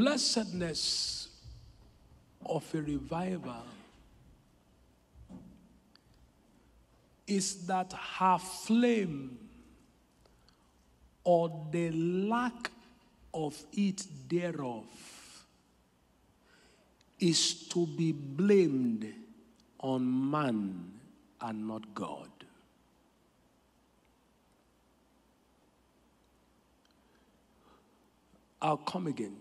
blessedness of a revival is that her flame or the lack of it thereof is to be blamed on man and not God. I'll come again.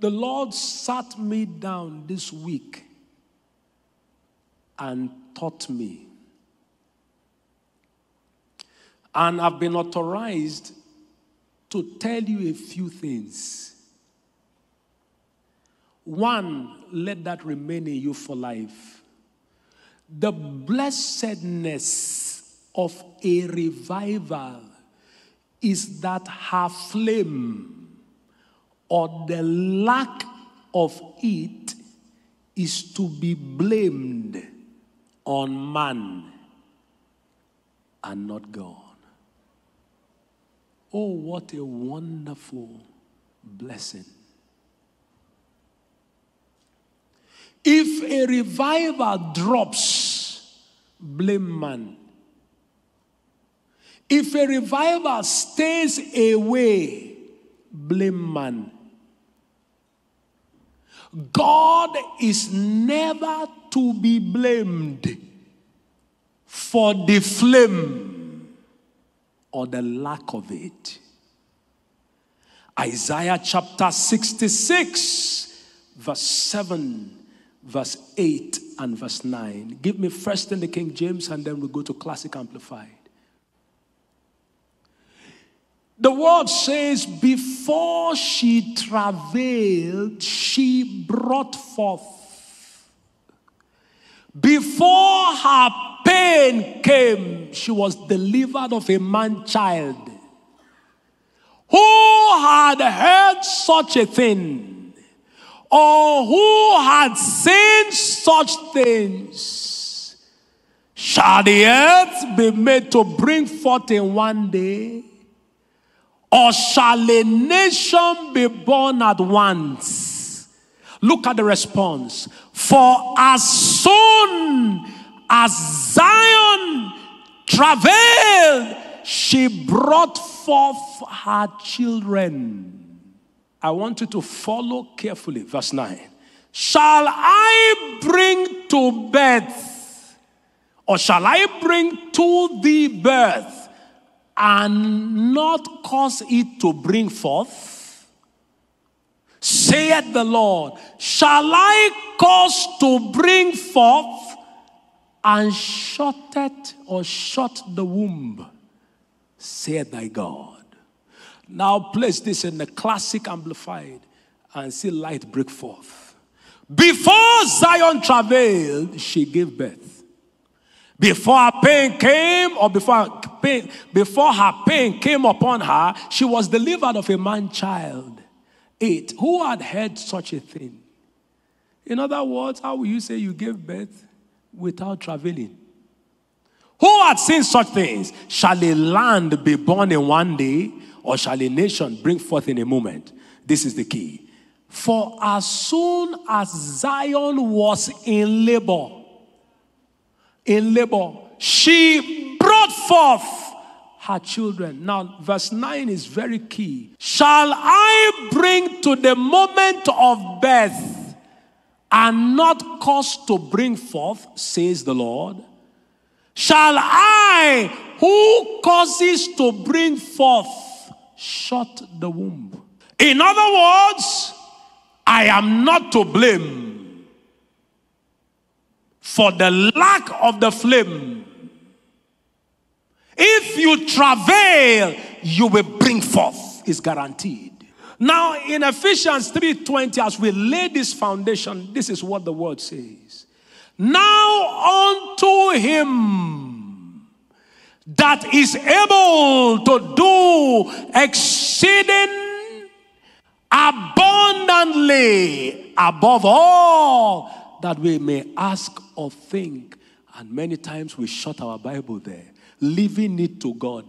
The Lord sat me down this week and taught me. And I've been authorized to tell you a few things. One, let that remain in you for life. The blessedness of a revival is that her flame or the lack of it is to be blamed on man and not God. Oh, what a wonderful blessing. If a revival drops, blame man. If a revival stays away, blame man. God is never to be blamed for the flame or the lack of it. Isaiah chapter 66, verse 7, verse 8, and verse 9. Give me first in the King James and then we go to Classic Amplified. The word says, before she travailed, she brought forth. Before her pain came, she was delivered of a man child. Who had heard such a thing? Or who had seen such things? Shall the earth be made to bring forth in one day? Or shall a nation be born at once? Look at the response. For as soon as Zion travailed, she brought forth her children. I want you to follow carefully. Verse 9. Shall I bring to birth, or shall I bring to thee birth? And not cause it to bring forth? Saith the Lord, shall I cause to bring forth and shut it or shut the womb? Saith thy God. Now place this in the classic amplified and see light break forth. Before Zion travailed, she gave birth. Before her pain came, or before pain, before her pain came upon her, she was delivered of a man child. Eight. Who had heard such a thing? In other words, how will you say you gave birth without traveling? Who had seen such things? Shall a land be born in one day, or shall a nation bring forth in a moment? This is the key. For as soon as Zion was in labor, in labor, she forth her children. Now, verse 9 is very key. Shall I bring to the moment of birth and not cause to bring forth, says the Lord? Shall I, who causes to bring forth, shut the womb? In other words, I am not to blame for the lack of the flame. If you travail, you will bring forth, is guaranteed. Now, in Ephesians 3:20, as we lay this foundation, this is what the word says. Now unto him that is able to do exceeding abundantly above all that we may ask or think. And many times we shut our Bible there, leaving it to God.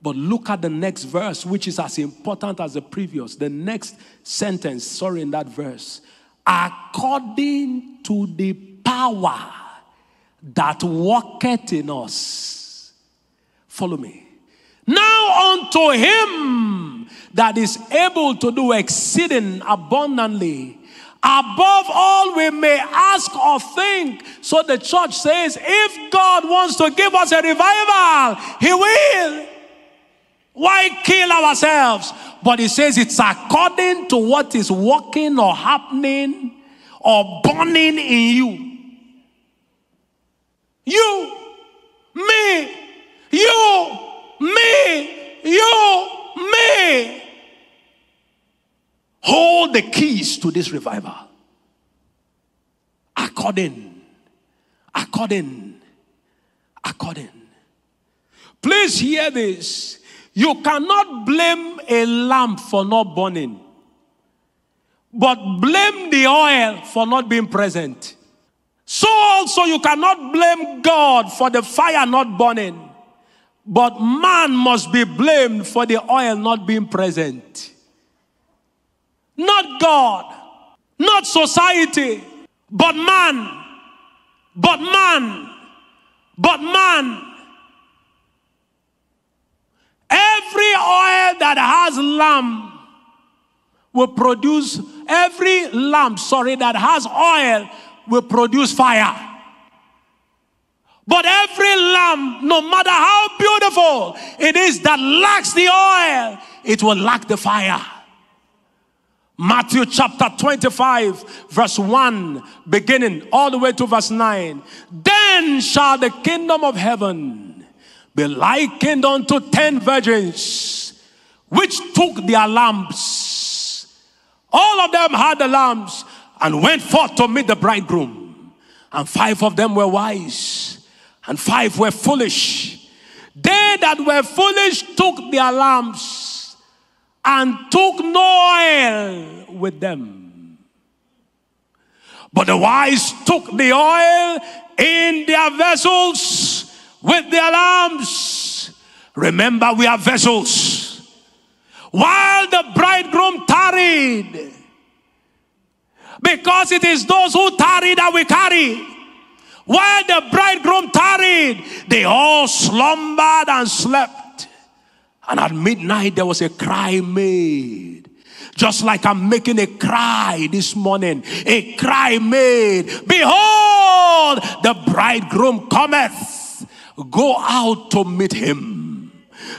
But look at the next verse, which is as important as the previous. The next sentence, sorry, in that verse. According to the power that worketh in us. Follow me. Now unto him that is able to do exceeding abundantly above all we may ask or think. So the church says, if God wants to give us a revival, He will. Why kill ourselves? But He says it's according to what is working or happening or burning in you. You, me, you, me, you, me hold the keys to this revival. According, according, according. Please hear this. You cannot blame a lamp for not burning, but blame the oil for not being present. So also you cannot blame God for the fire not burning, but man must be blamed for the oil not being present. Not God, not society, but man, but man, but man. Every oil that has lamp will produce, every lamp, sorry, that has oil will produce fire. But every lamp, no matter how beautiful it is that lacks the oil, it will lack the fire. Matthew chapter 25, verse 1, beginning all the way to verse 9. Then shall the kingdom of heaven be likened unto ten virgins, which took their lamps. All of them had the lamps and went forth to meet the bridegroom. And five of them were wise, and five were foolish. They that were foolish took their lamps and took no oil with them. But the wise took the oil in their vessels with their lamps. Remember, we are vessels. While the bridegroom tarried, because it is those who tarry that we carry. While the bridegroom tarried, they all slumbered and slept. And at midnight, there was a cry made. Just like I'm making a cry this morning, a cry made. Behold, the bridegroom cometh. Go out to meet him.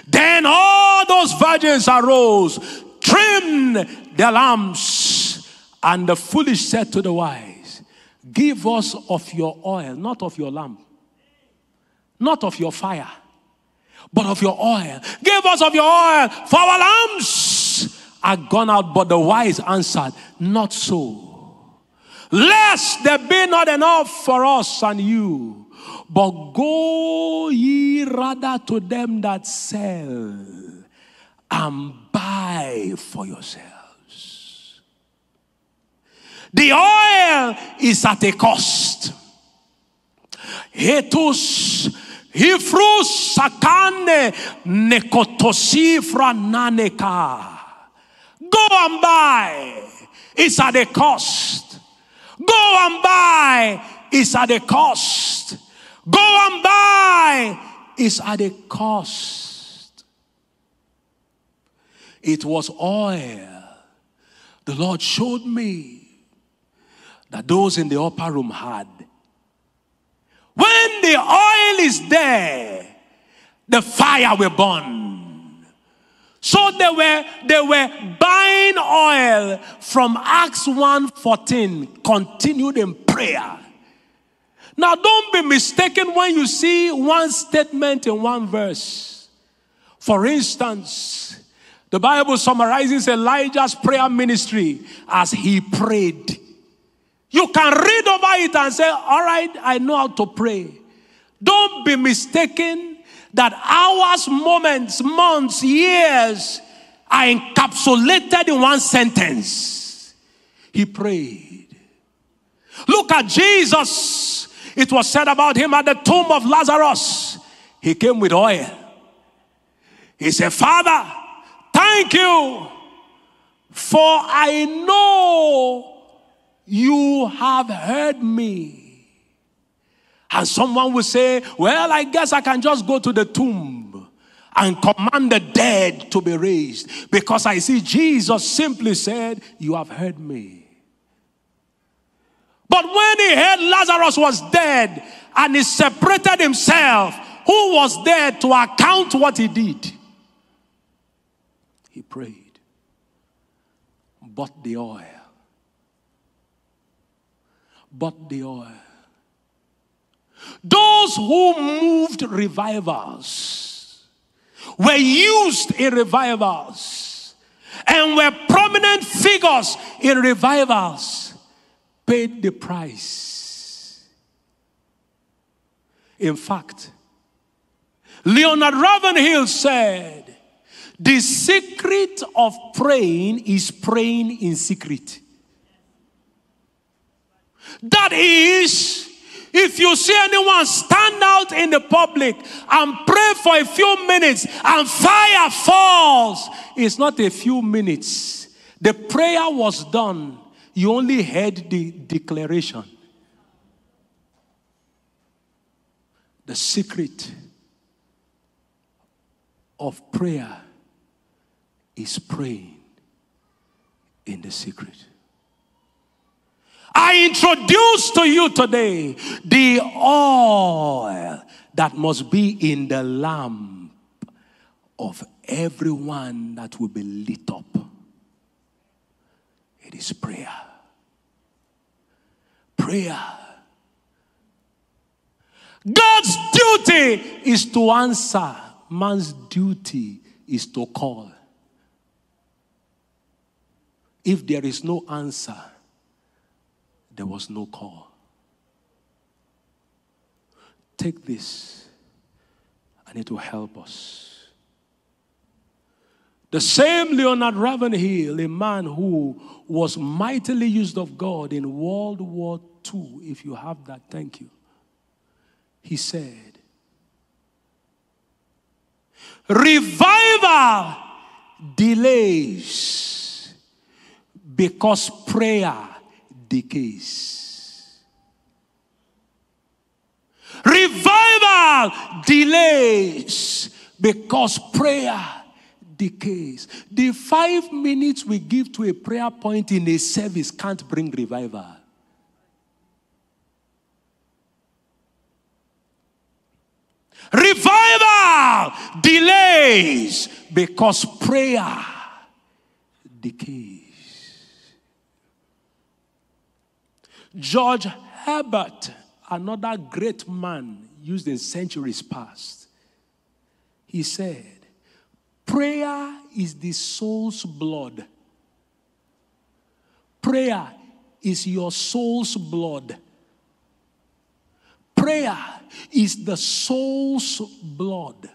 Then all those virgins arose, trimmed their lamps, and the foolish said to the wise, Give us of your oil, not of your lamp, not of your fire but of your oil. Give us of your oil, for our lamps are gone out. But the wise answered, Not so. Lest there be not enough for us and you, but go ye rather to them that sell and buy for yourselves. The oil is at a cost. Hetus Hifru sakane nekotosifra naneka. Go and buy. It's at a cost. Go and buy. It's at a cost. Go and buy. It's at a cost. It was oil. The Lord showed me that those in the upper room had when the oil is there, the fire will burn. So they were they were buying oil from Acts 1:14, continued in prayer. Now don't be mistaken when you see one statement in one verse. For instance, the Bible summarizes Elijah's prayer ministry as he prayed. You can read over it and say, All right, I know how to pray. Don't be mistaken that hours, moments, months, years are encapsulated in one sentence. He prayed. Look at Jesus. It was said about him at the tomb of Lazarus. He came with oil. He said, Father, thank you, for I know you have heard me. And someone will say, Well, I guess I can just go to the tomb and command the dead to be raised because I see Jesus simply said, You have heard me. But when he heard Lazarus was dead and he separated himself, who was there to account what he did? He prayed, bought the oil, bought the oil. Those who moved revivals were used in revivals and were prominent figures in revivals paid the price. In fact, Leonard Ravenhill said, The secret of praying is praying in secret. That is, if you see anyone stand out in the public and pray for a few minutes and fire falls, it's not a few minutes. The prayer was done you only heard the declaration. The secret of prayer is praying in the secret. I introduce to you today the oil that must be in the lamp of everyone that will be lit up. It is prayer prayer. God's duty is to answer, man's duty is to call. If there is no answer, there was no call. Take this, and it will help us. The same Leonard Ravenhill, a man who was mightily used of God in World War II, if you have that, thank you. He said, Revival delays because prayer decays. Revival delays because prayer decays. The five minutes we give to a prayer point in a service can't bring revival. Revival delays because prayer decays. George Herbert, another great man used in centuries past, he said, Prayer is the soul's blood. Prayer is your soul's blood. Prayer is the soul's blood.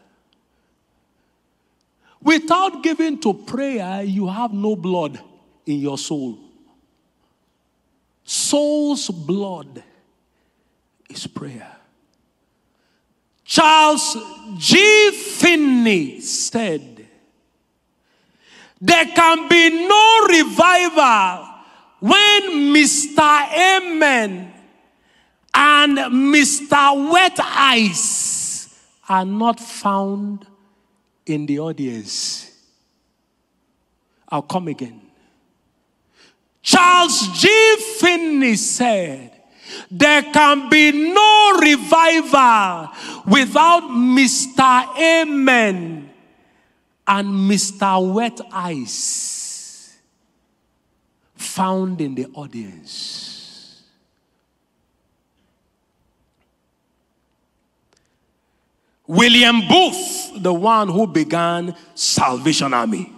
Without giving to prayer, you have no blood in your soul. Soul's blood is prayer. Charles G. Finney said, there can be no revival when Mr. Amen and Mr. Wet Eyes are not found in the audience. I'll come again. Charles G. Finney said, There can be no revival without Mr. Amen and Mr. Wet Eyes found in the audience. William Booth, the one who began Salvation Army.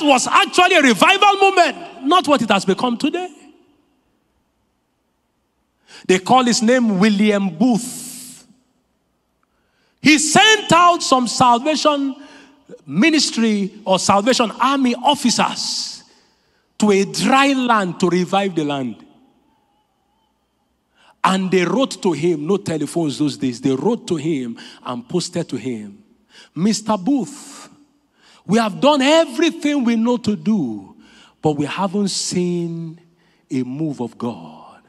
That was actually a revival movement, not what it has become today. They call his name William Booth. He sent out some salvation ministry or salvation army officers to a dry land to revive the land. And they wrote to him, no telephones those days, they wrote to him and posted to him Mr. Booth, we have done everything we know to do, but we haven't seen a move of God.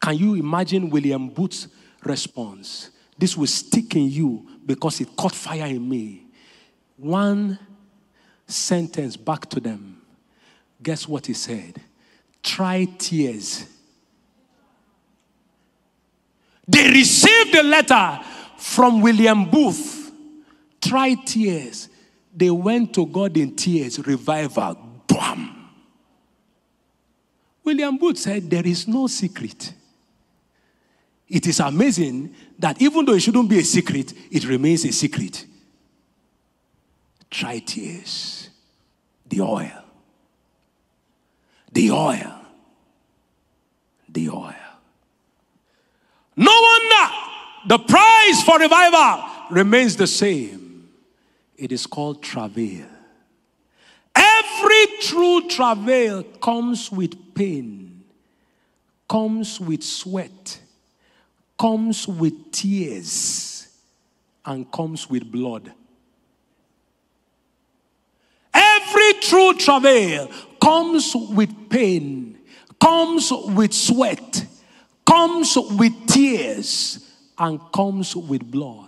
Can you imagine William Booth's response? This will stick in you because it caught fire in me. One sentence back to them. Guess what he said? Try tears. They received a letter from William Booth. Try tears. They went to God in tears. Revival. Bam. William Booth said, There is no secret. It is amazing that even though it shouldn't be a secret, it remains a secret. Try tears. The oil. The oil. The oil. No wonder the price for revival remains the same. It is called travail. Every true travail comes with pain, comes with sweat, comes with tears, and comes with blood. Every true travail comes with pain, comes with sweat, comes with tears, and comes with blood.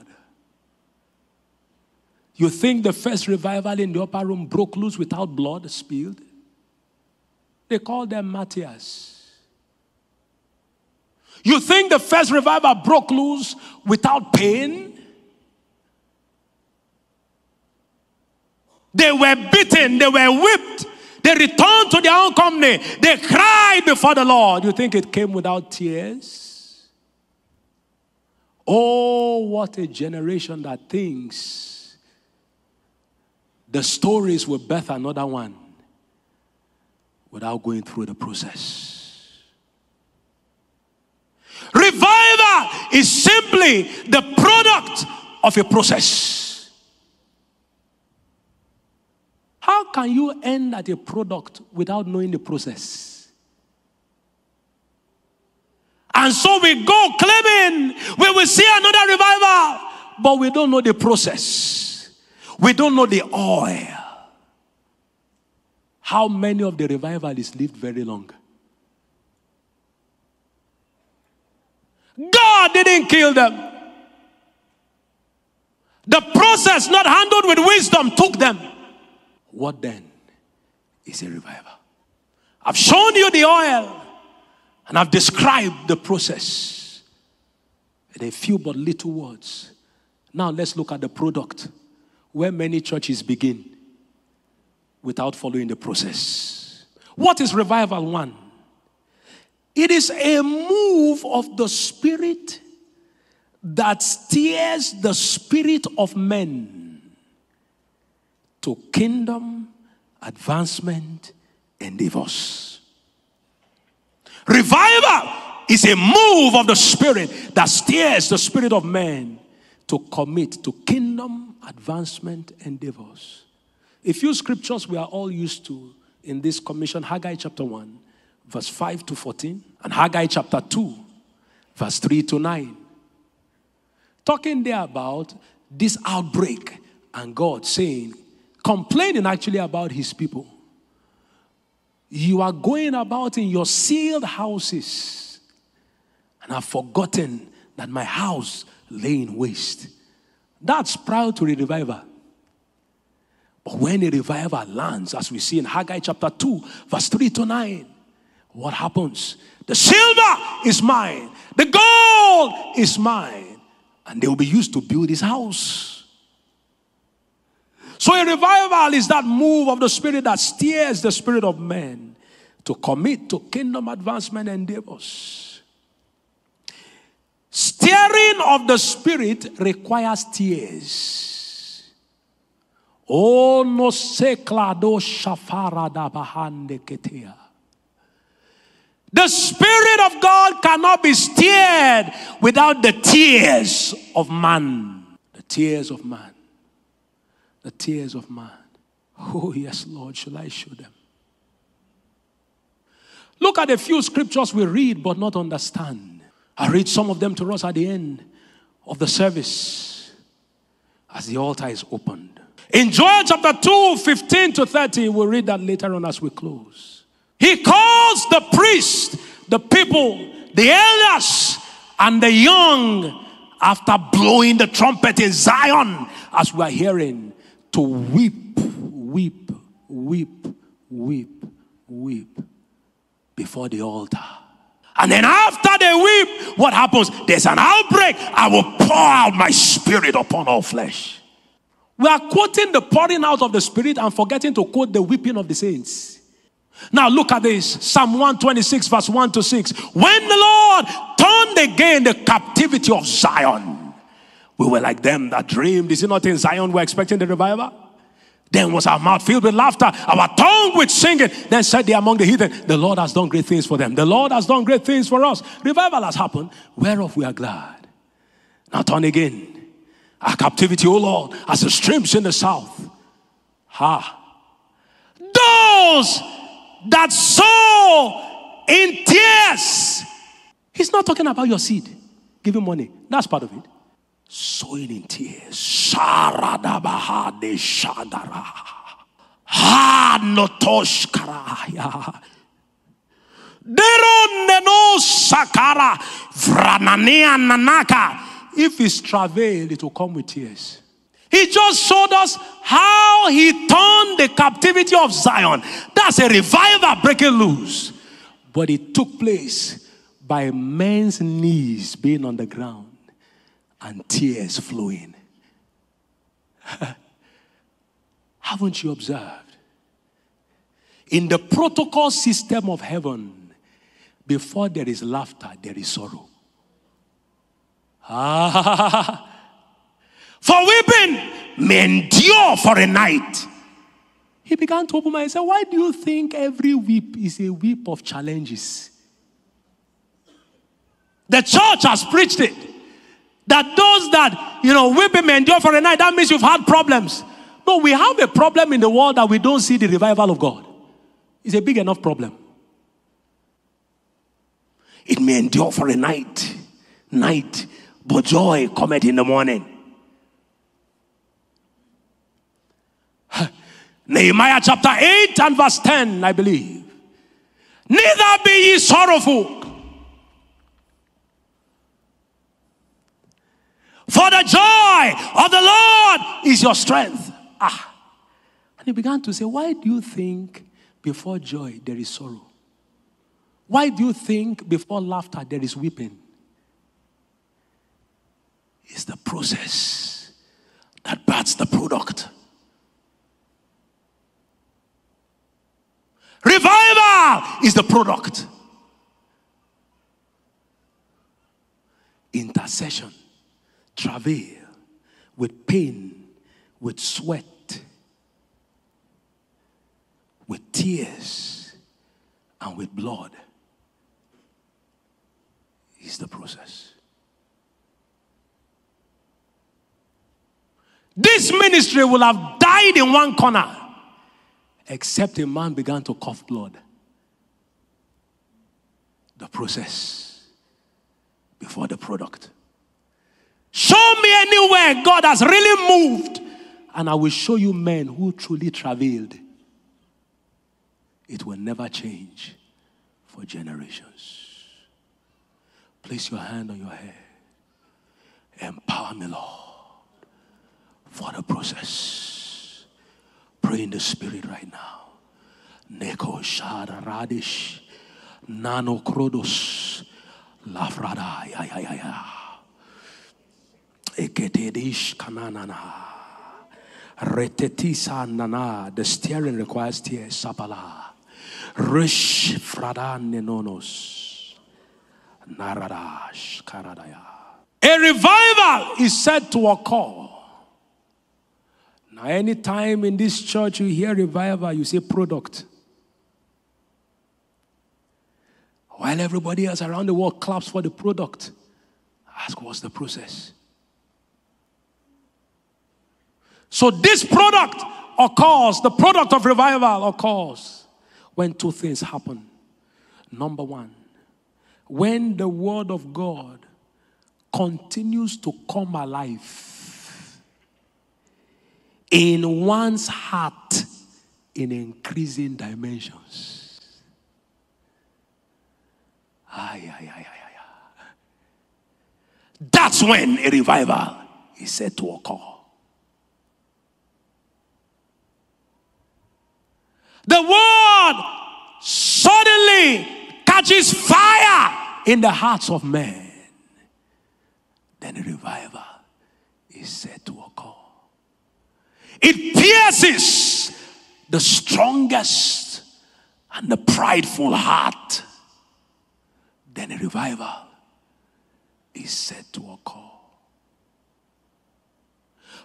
You think the first revival in the upper room broke loose without blood spilled? They called them martyrs. You think the first revival broke loose without pain? They were beaten, they were whipped, they returned to their own company, they cried before the Lord. You think it came without tears? Oh, what a generation that thinks the stories will birth another one without going through the process. Revival is simply the product of a process. How can you end at a product without knowing the process? And so we go claiming we will see another revival, but we don't know the process. We don't know the oil. How many of the revivalists lived very long? God didn't kill them. The process, not handled with wisdom, took them. What then is a revival? I've shown you the oil and I've described the process in a few but little words. Now let's look at the product where many churches begin without following the process. What is revival? One, it is a move of the Spirit that steers the spirit of men to kingdom advancement endeavors. Revival is a move of the Spirit that steers the spirit of men to commit to kingdom advancement endeavors. A few scriptures we are all used to in this commission Haggai chapter 1 verse 5 to 14, and Haggai chapter 2, verse 3 to 9. Talking there about this outbreak and God saying, complaining actually about his people. You are going about in your sealed houses and have forgotten that my house lay in waste. That's prior to the revival. But when a revival lands, as we see in Haggai chapter 2, verse 3 to 9, what happens? The silver is mine, the gold is mine, and they will be used to build his house. So, a revival is that move of the Spirit that steers the spirit of men to commit to kingdom advancement endeavors. Steering of the Spirit requires tears. Oh, no se clado shafara da bahande ketea. The Spirit of God cannot be steered without the tears of man. The tears of man. The tears of man. Oh, yes, Lord, shall I show them? Look at a few scriptures we read but not understand. I read some of them to us at the end of the service. as the altar is opened. In Joel chapter 2, 15 to 30, we'll read that later on as we close. He calls the priest, the people, the elders, and the young after blowing the trumpet in Zion, as we are hearing, to weep, weep, weep, weep, weep before the altar. And then after they weep, what happens? There's an outbreak. I will pour out my spirit upon all flesh. We are quoting the pouring out of the spirit and forgetting to quote the weeping of the saints. Now look at this Psalm 126, verse 1 to 6. When the Lord turned again the captivity of Zion, we were like them that dreamed. Is it not in Zion we're expecting the revival? Then was our mouth filled with laughter, our tongue with singing. Then said they among the heathen, The Lord has done great things for them. The Lord has done great things for us. Revival has happened, whereof we are glad. Now turn again. Our captivity, O Lord, as the streams in the south. Ha. Those that sow in tears. He's not talking about your seed. Give him money. That's part of it. Sowing in tears. Sharadabahade shadara. Ha notosh karaya. Deroneno sakara. Vrananea nanaka. If it's travail, it will come with tears. He just showed us how he turned the captivity of Zion. That's a revival breaking loose. But it took place by men's knees being on the ground and tears flowing. Haven't you observed? In the protocol system of heaven, before there is laughter, there is sorrow. Ah, for weeping may endure for a night. He began to open my eyes Why do you think every weep is a weep of challenges? The church has preached it. That those that, you know, weeping may endure for a night, that means you've had problems. No, we have a problem in the world that we don't see the revival of God. It's a big enough problem. It may endure for a night, night, but joy cometh in the morning. Nehemiah chapter 8 and verse 10, I believe. Neither be ye sorrowful. For the joy of the Lord is your strength. Ah. And he began to say, Why do you think before joy there is sorrow? Why do you think before laughter there is weeping? It's the process that births the product. Revival is the product. Intercession, travail, with pain, with sweat, with tears, and with blood is the process. This ministry will have died in one corner except a man began to cough blood. The process before the product. Show me anywhere God has really moved, and I will show you men who truly traveled. It will never change for generations. Place your hand on your head. Empower me, Lord, for the process. Pray in the spirit right now. Neko Shada Radish Nano Krodos Lafrada ya The steering requires tears Sapala Nenonos. Naradash Karadaya. A revival is said to occur. Now, anytime in this church you hear revival, you say product. While everybody else around the world claps for the product, ask what's the process. So, this product occurs, the product of revival occurs when two things happen. Number one, when the word of God continues to come alive in one's heart in increasing dimensions. Ay, ay, ay, ay, ay. That's when a revival is said to occur. The word suddenly catches fire in the hearts of men. Then a revival is said to occur. It pierces the strongest and the prideful heart. Then a revival is said to occur.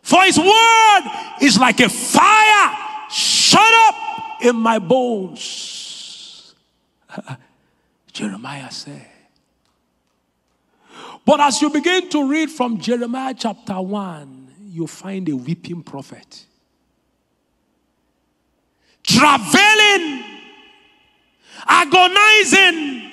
For his word is like a fire shut up in my bones. Jeremiah said. But as you begin to read from Jeremiah chapter 1, you find a weeping prophet. Traveling, agonizing,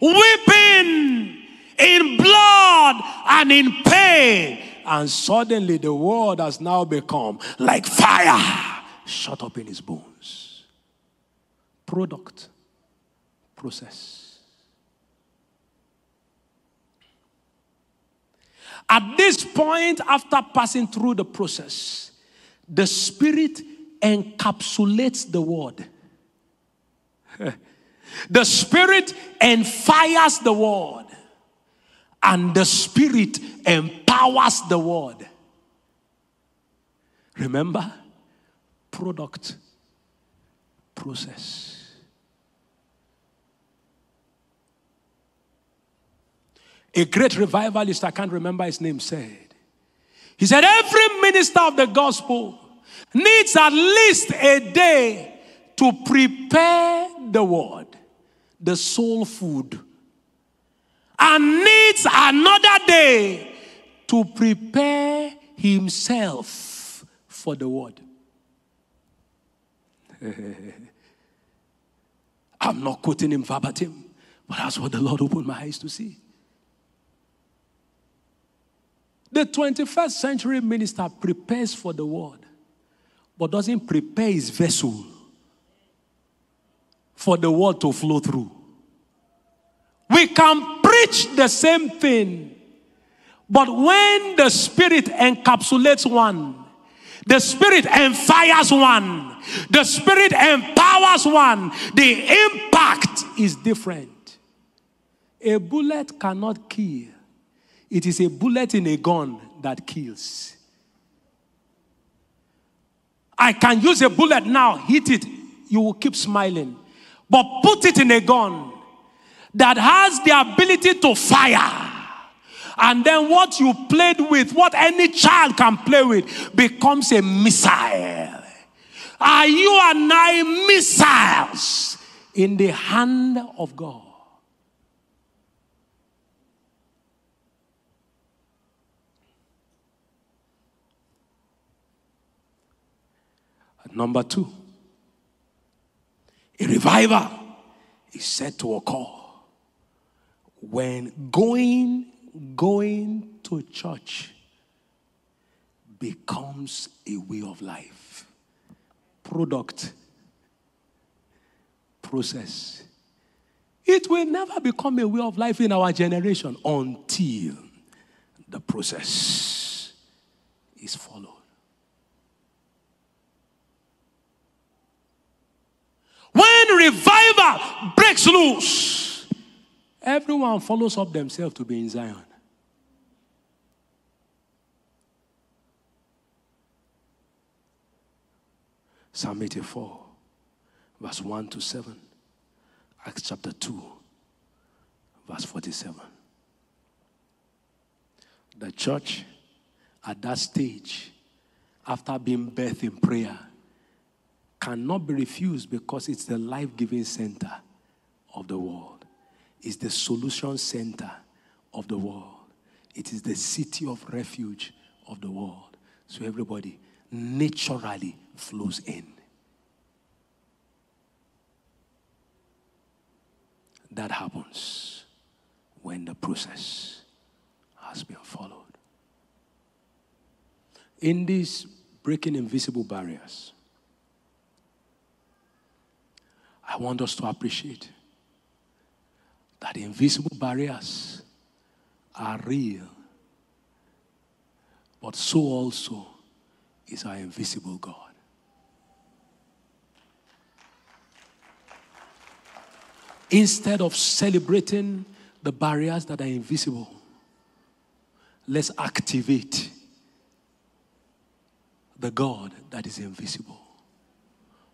weeping in blood and in pain. And suddenly the word has now become like fire shut up in his bones. Product, process. At this point, after passing through the process, the Spirit encapsulates the word. the Spirit enfires the word, and the Spirit empowers the word. Remember? Product, process. A great revivalist, I can't remember his name, said, He said, Every minister of the gospel needs at least a day to prepare the word, the soul food, and needs another day to prepare himself for the word. I'm not quoting him verbatim, but that's what the Lord opened my eyes to see. The 21st century minister prepares for the word, but doesn't prepare his vessel for the word to flow through. We can preach the same thing, but when the Spirit encapsulates one, the Spirit enfires one, the Spirit empowers one, the impact is different. A bullet cannot kill it is a bullet in a gun that kills. I can use a bullet now, hit it, you will keep smiling. But put it in a gun that has the ability to fire. And then what you played with, what any child can play with, becomes a missile. Are you and I missiles in the hand of God? Number two, a revival is said to occur when going going to church becomes a way of life. Product, process. It will never become a way of life in our generation until the process is followed. When revival breaks loose, everyone follows up themselves to be in Zion. Psalm 84, verse 1 to 7. Acts chapter 2, verse 47. The church at that stage, after being birthed in prayer, cannot be refused because it's the life giving center of the world, it's the solution center of the world, it is the city of refuge of the world. So everybody naturally flows in. That happens when the process has been followed. In this breaking invisible barriers. I want us to appreciate that invisible barriers are real, but so also is our invisible God. Instead of celebrating the barriers that are invisible, let's activate the God that is invisible.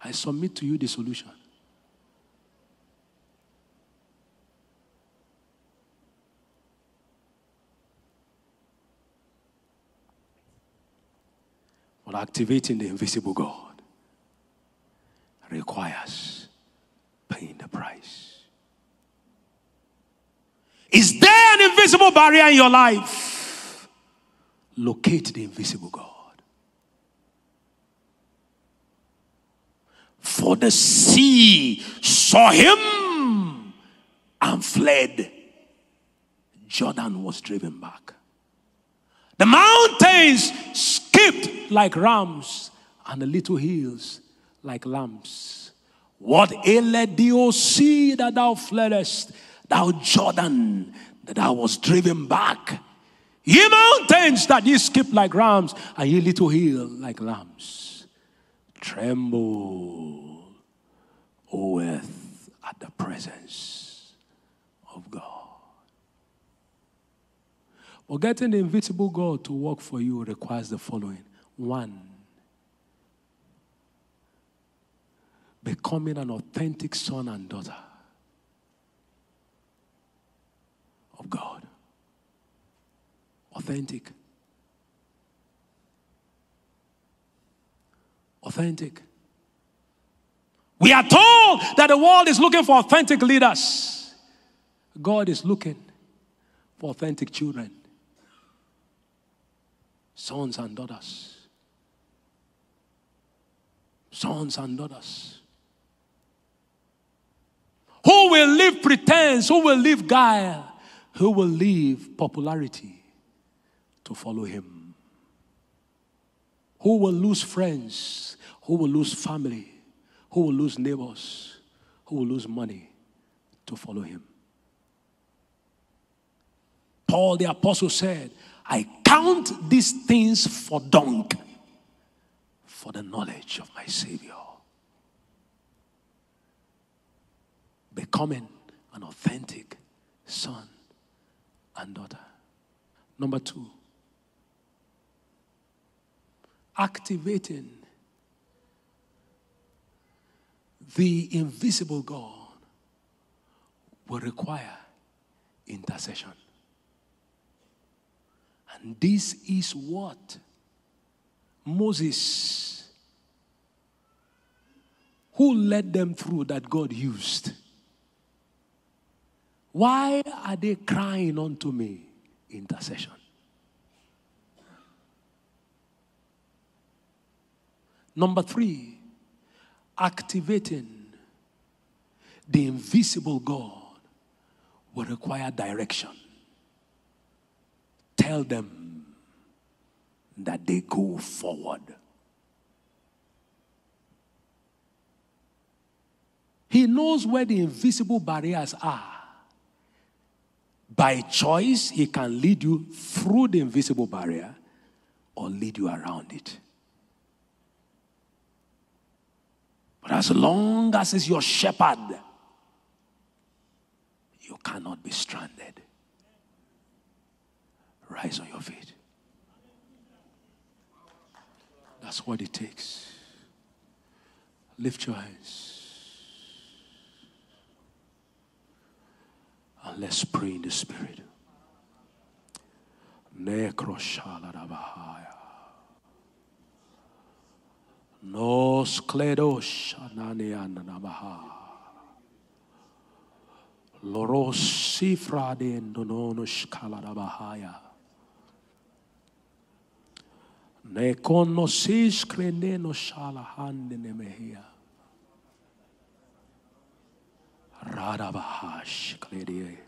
I submit to you the solution. But activating the invisible God requires paying the price. Is there an invisible barrier in your life? Locate the invisible God. For the sea saw him and fled. Jordan was driven back. The mountains skipped like rams, and the little hills like lambs. What ailed thee, O sea, that thou fleddest? thou Jordan, that I was driven back. Ye mountains that ye skip like rams, and ye little hill like lambs. Tremble, O earth, at the presence of God. Well, getting the invisible God to work for you requires the following one, becoming an authentic son and daughter of God. Authentic. Authentic. We are told that the world is looking for authentic leaders. God is looking for authentic children, sons and daughters. Sons and daughters. Who will leave pretense? Who will leave guile? who will leave popularity to follow him? Who will lose friends? Who will lose family? Who will lose neighbors? Who will lose money to follow him? Paul the apostle said, I count these things for dung for the knowledge of my Savior. Becoming an authentic son and daughter. Number two, activating the invisible God will require intercession. And this is what Moses, who led them through, that God used why are they crying unto me? Intercession. Number three, activating the invisible God will require direction. Tell them that they go forward. He knows where the invisible barriers are. By choice, He can lead you through the invisible barrier or lead you around it. But as long as He's your shepherd, you cannot be stranded. Rise on your feet. That's what it takes. Lift your hands. And let's pray in the Spirit. Nos kledos ananiananabaha. Loros sifrade ndononos kalarabahaya. Ne konosis kreneno shalahande nemehia. Radabahash Kledie.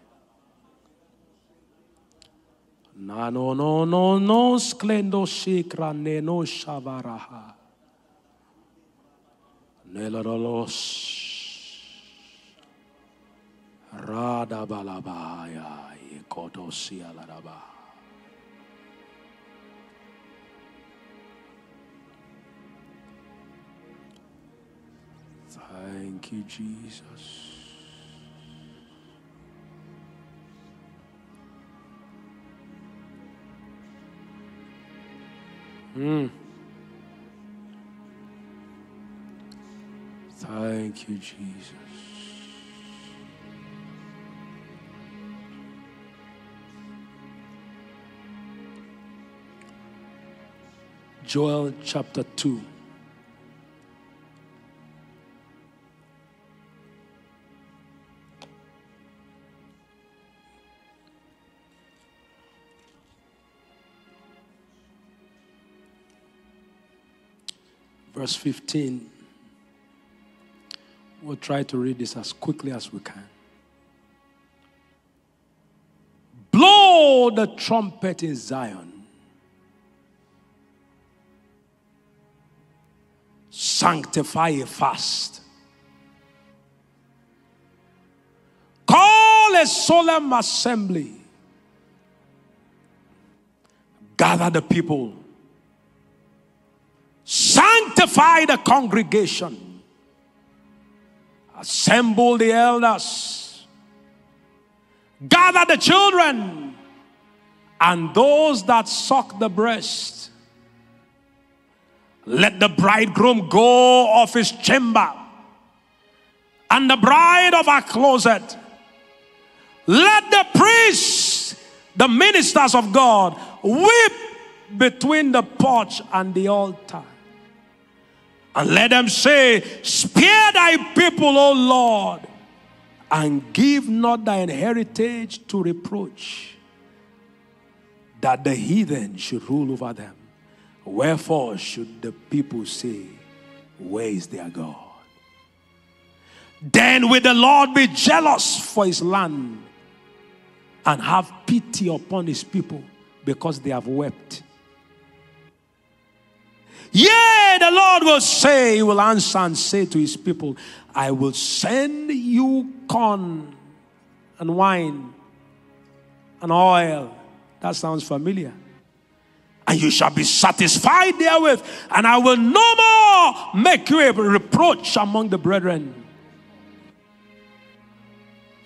Na no no no no sklendo shikra ne no shavaraha. Nelorolos. Rada balabaya ikotosia Thank you, Jesus. Mm. Thank you, Jesus. Joel chapter 2. Verse 15. We'll try to read this as quickly as we can. Blow the trumpet in Zion. Sanctify a fast. Call a solemn assembly. Gather the people. Sanctify the congregation assemble the elders, gather the children, and those that suck the breast. Let the bridegroom go of his chamber, and the bride of her closet. Let the priests, the ministers of God, weep between the porch and the altar. And let them say, Spare thy people, O Lord, and give not thine heritage to reproach, that the heathen should rule over them. Wherefore should the people say, Where is their God? Then will the Lord be jealous for his land and have pity upon his people because they have wept. Yea, the Lord will say, He will answer and say to His people, I will send you corn and wine and oil. That sounds familiar. And you shall be satisfied therewith, and I will no more make you a reproach among the brethren.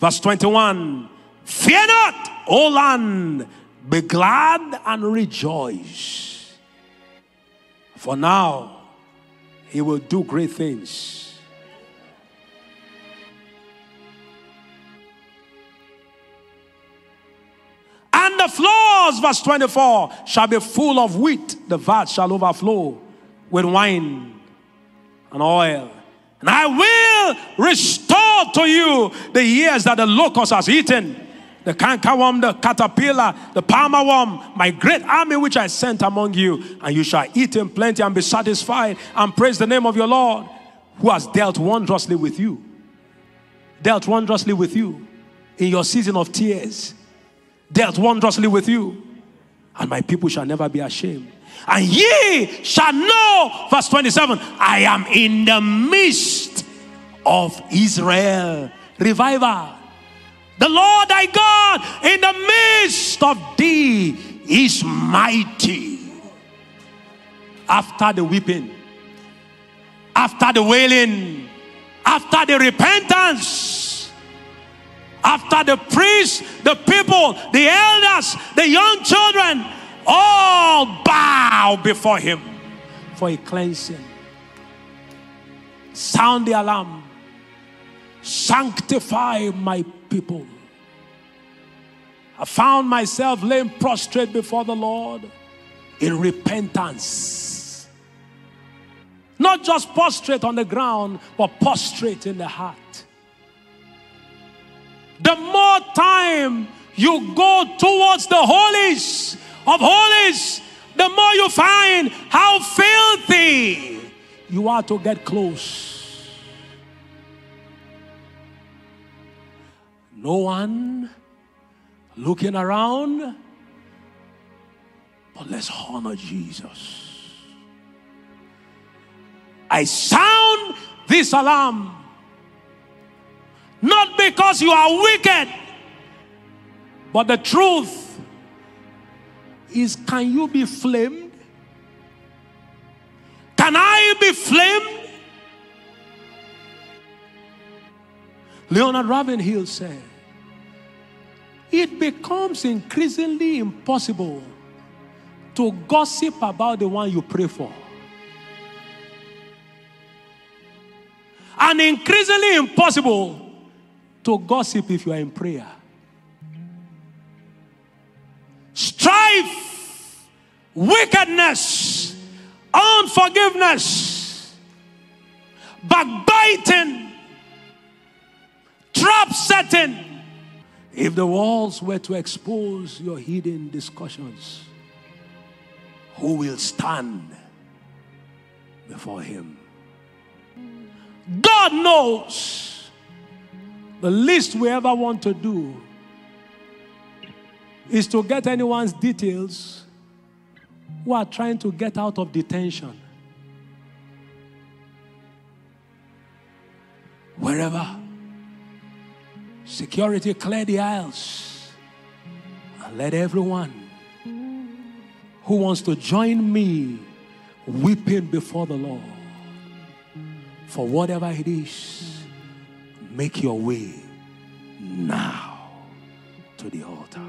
Verse 21 Fear not, O land, be glad and rejoice. For now, he will do great things. And the floors, verse 24, shall be full of wheat, the vat shall overflow with wine and oil. And I will restore to you the years that the locust has eaten the cankerworm, the caterpillar, the palmer worm, my great army which I sent among you, and you shall eat in plenty and be satisfied and praise the name of your Lord, who has dealt wondrously with you. Dealt wondrously with you in your season of tears. Dealt wondrously with you. And my people shall never be ashamed. And ye shall know, verse 27, I am in the midst of Israel. Revival. The Lord thy God in the midst of thee is mighty. After the weeping, after the wailing, after the repentance, after the priests, the people, the elders, the young children, all bow before him for a cleansing. Sound the alarm. Sanctify my people. I found myself laying prostrate before the Lord in repentance. Not just prostrate on the ground, but prostrate in the heart. The more time you go towards the holies of holies, the more you find how filthy you are to get close. No one looking around, But let's honor Jesus. I sound this alarm not because you are wicked, but the truth is can you be flamed? Can I be flamed? Leonard Ravenhill said, It becomes increasingly impossible to gossip about the one you pray for. And increasingly impossible to gossip if you are in prayer. Strife, wickedness, unforgiveness, backbiting, trap setting. If the walls were to expose your hidden discussions, who will stand before him? God knows the least we ever want to do is to get anyone's details who are trying to get out of detention. Wherever security clear the aisles and let everyone who wants to join me weeping before the Lord for whatever it is, make your way now to the altar.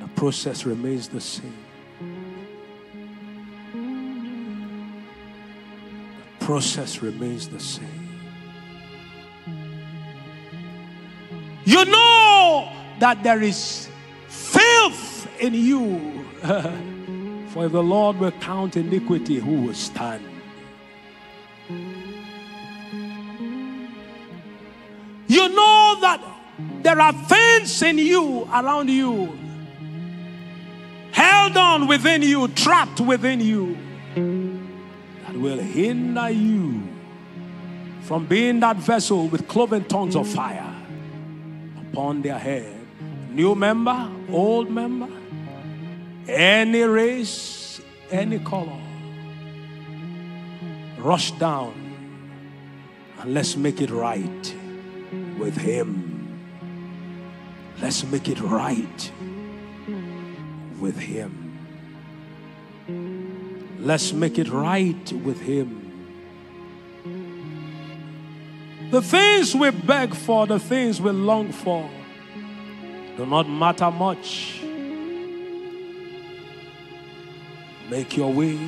The process remains the same. The process remains the same. You know that there is filth in you. For if the Lord will count iniquity, who will stand? You know that there are things in you, around you, held on within you, trapped within you, that will hinder you from being that vessel with cloven tongues of fire upon their head. New member, old member, any race, any color. Rush down and let's make it right with Him. Let's make it right with Him. Let's make it right with Him. The things we beg for, the things we long for, do not matter much. Make your way.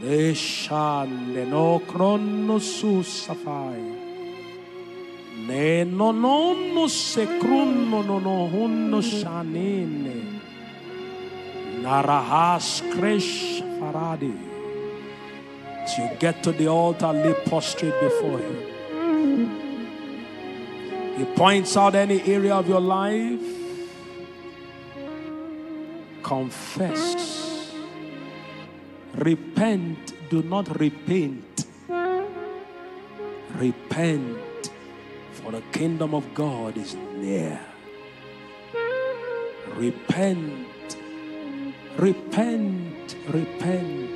Neshane no krono susafai. Ne no no no se kruno no no hunno shanine. Narahas kresh faradi. As you get to the altar, lay prostrate before him. He points out any area of your life. Confess. Repent. Do not repent. Repent. For the kingdom of God is near. Repent. Repent. Repent.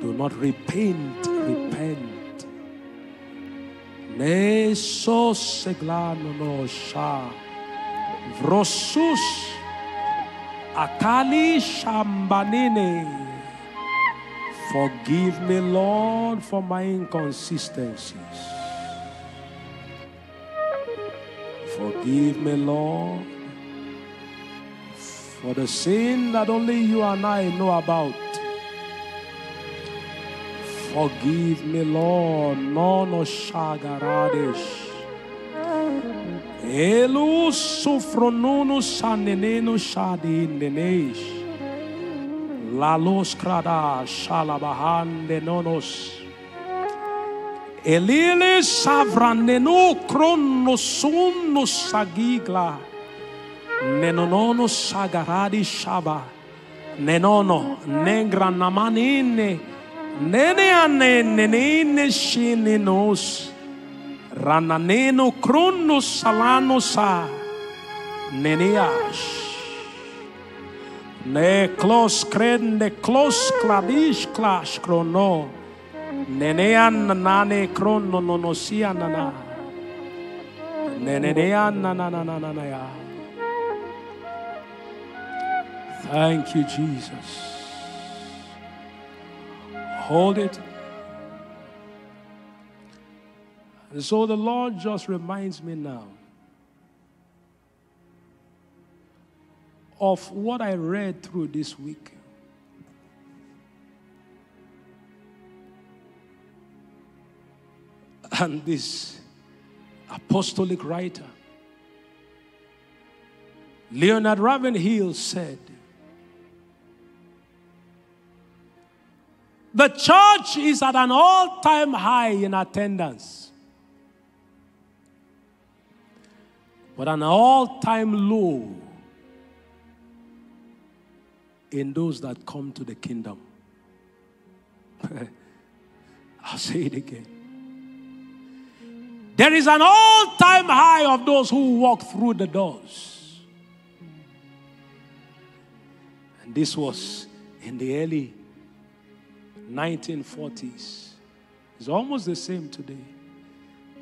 Do not repent. Repent. Ne so no sha. Vrosus akali shambanine. Forgive me, Lord, for my inconsistencies. Forgive me, Lord, for the sin that only you and I know about. Forgive me, Lord. No no shagaradish. Elu sufronunu shadi nenesh. Lalos krada shalabahande nonos. Elile savranenu kronosunu sagigla. Nenonono sagaradi shaba. Nenono negra namanine. Nene anene nene shininos. Rananeno kronos salanosa. Neniash. Ne close kren ne close kladish clash chrono. Nenean nane chrono no no sia nana. Nenean ya. Thank you, Jesus. Hold it. And so the Lord just reminds me now of what I read through this week. And this apostolic writer, Leonard Ravenhill, said, The church is at an all time high in attendance, but an all time low in those that come to the kingdom. I'll say it again. There is an all time high of those who walk through the doors. And this was in the early 1940s. It's almost the same today.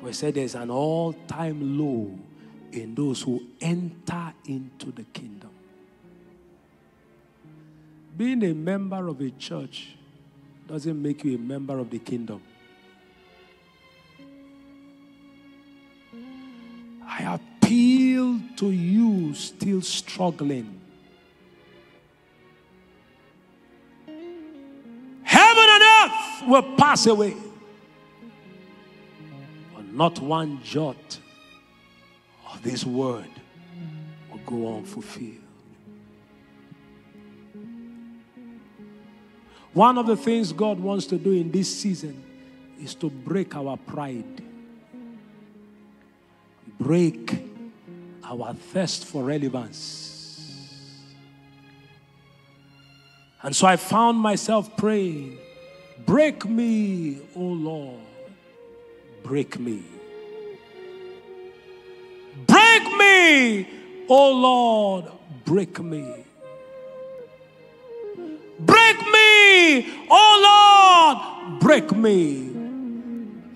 We said there's an all time low in those who enter into the kingdom. Being a member of a church doesn't make you a member of the kingdom. I appeal to you still struggling. Will pass away, but not one jot of this word will go unfulfilled. One of the things God wants to do in this season is to break our pride, break our thirst for relevance. And so I found myself praying, Break me, O Lord, break me. Break me, O Lord, break me. Break me, oh Lord, break me.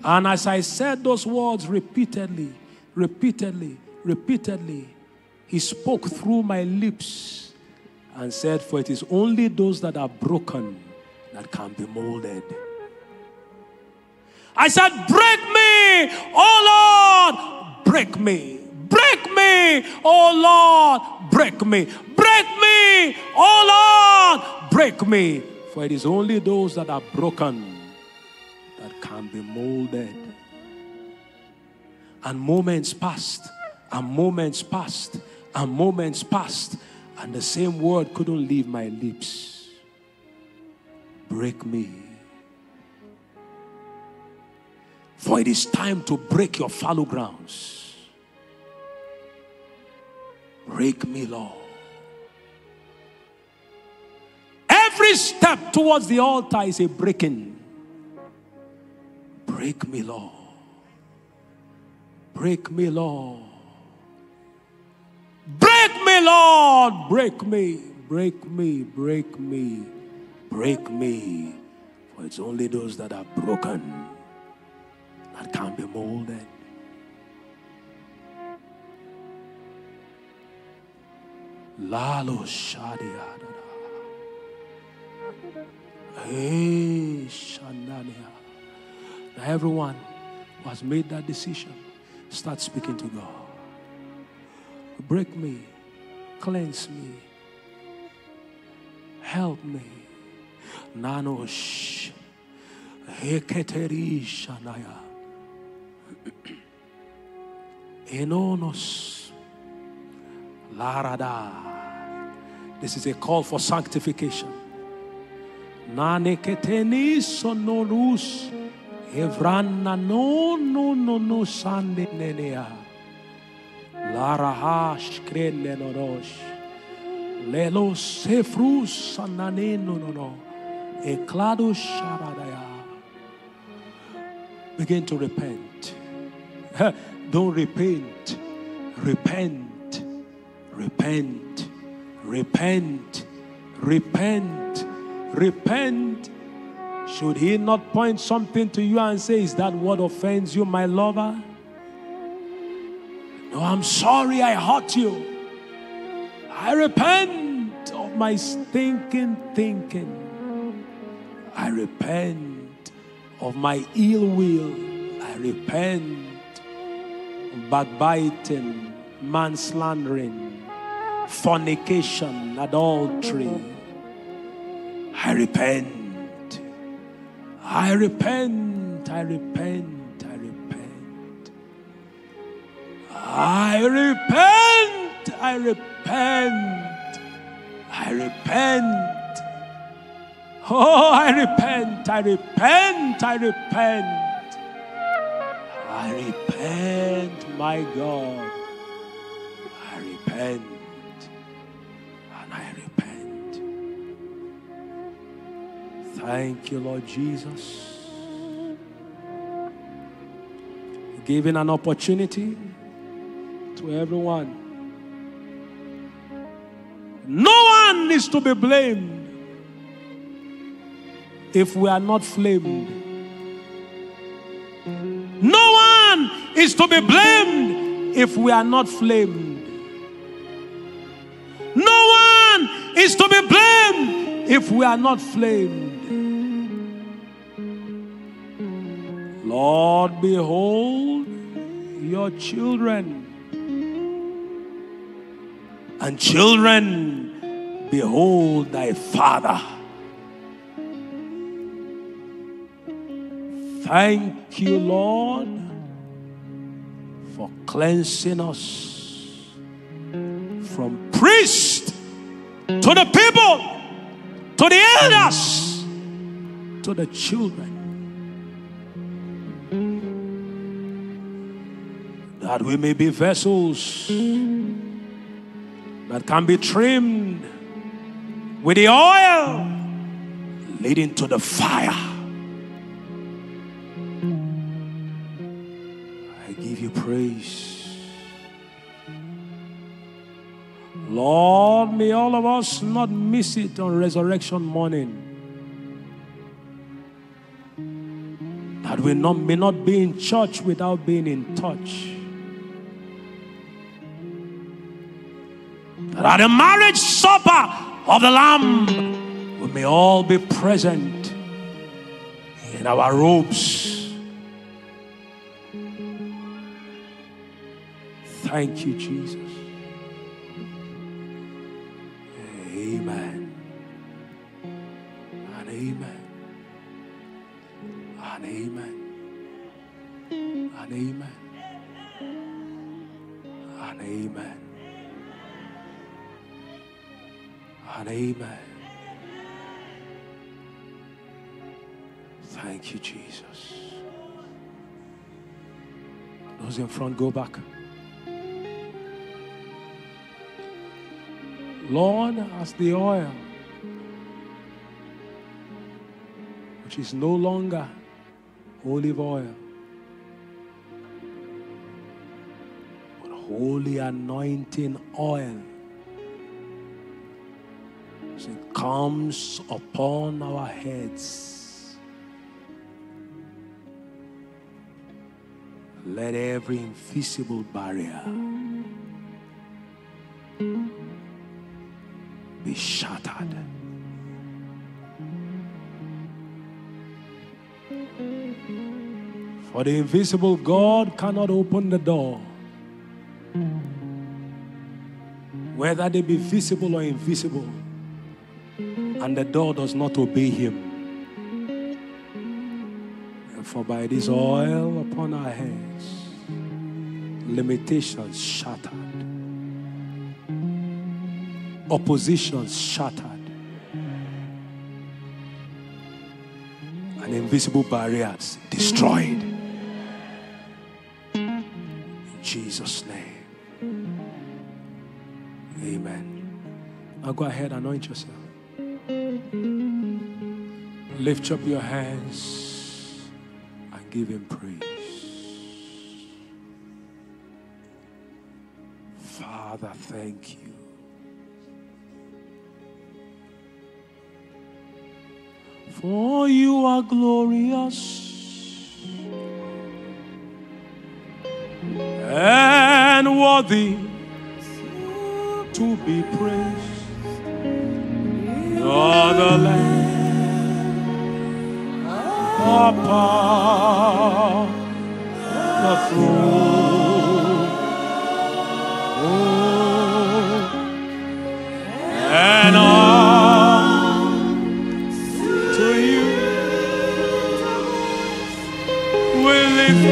And as I said those words repeatedly, repeatedly, repeatedly, he spoke through my lips and said, For it is only those that are broken that can be molded. I said, Break me, oh Lord, break me. Break me, oh Lord, break me. Break me, oh Lord, break me. For it is only those that are broken that can be molded. And moments passed, and moments passed, and moments passed, and the same word couldn't leave my lips. Break me. For it is time to break your fallow grounds. Break me, Lord. Every step towards the altar is a breaking. Break me, Lord. Break me, Lord. Break me, Lord. Break me. Break me. Break me. Break me. Break me, for it's only those that are broken that can be molded. Lalo Shadia. Hey, eh, Shandania. Now, everyone who has made that decision, start speaking to God. Break me, cleanse me, help me. Nanosh. Heketeri Shanaya. Enonos. Larada. This is a call for sanctification. Naneketeni sonorus. Evranna no no no no nenea. Larahash norosh. Lelo sefrus sanane no no no. Begin to repent. Don't repent. Repent. Repent, repent, repent, repent. Should he not point something to you and say, Is that what offends you, my lover? No, I'm sorry I hurt you. I repent of my stinking thinking. I repent of my ill will. I repent of backbiting, manslandering, fornication, adultery. I repent. I repent. I repent. I repent. I repent. I repent. I repent. Oh, I repent. I repent. I repent. I repent, my God. I repent. And I repent. Thank you, Lord Jesus. Giving an opportunity to everyone. No one is to be blamed if we are not flamed. No one is to be blamed if we are not flamed. No one is to be blamed if we are not flamed. Lord, behold your children. And children, behold thy father. Thank you, Lord, for cleansing us from priest to the people, to the elders, to the children. That we may be vessels that can be trimmed with the oil leading to the fire. Not miss it on resurrection morning. That we not, may not be in church without being in touch. That at the marriage supper of the Lamb, we may all be present in our robes. Thank you, Jesus. Go back. Lord, as the oil, which is no longer olive oil, but holy anointing oil, as it comes upon our heads. Let every invisible barrier be shattered. For the invisible God cannot open the door. Whether they be visible or invisible, and the door does not obey him. For by this oil upon our heads, limitations shattered oppositions shattered, and invisible barriers destroyed. In Jesus' name. Amen. Now go ahead, anoint yourself. Lift up your hands and Give him praise. Father, thank you. For you are glorious and worthy to be praised. You're the Lamb upon the throne. And unto you we lift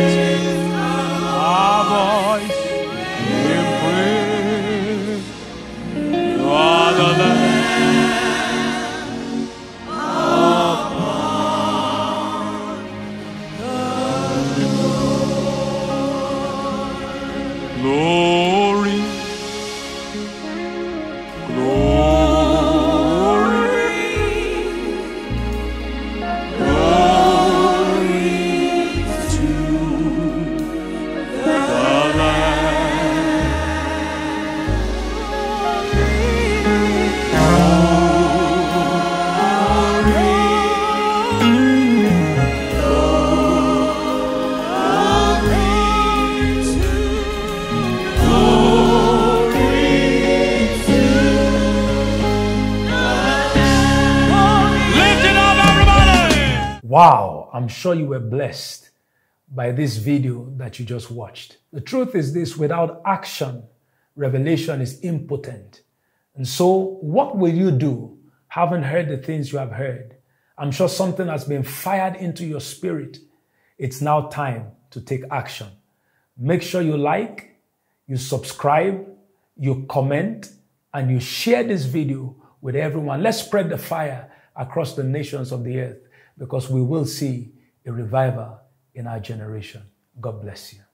sure you were blessed by this video that you just watched. The truth is this without action, revelation is impotent. And so, what will you do? Haven't heard the things you have heard. I'm sure something has been fired into your spirit. It's now time to take action. Make sure you like, you subscribe, you comment, and you share this video with everyone. Let's spread the fire across the nations of the earth because we will see a revival in our generation. God bless you.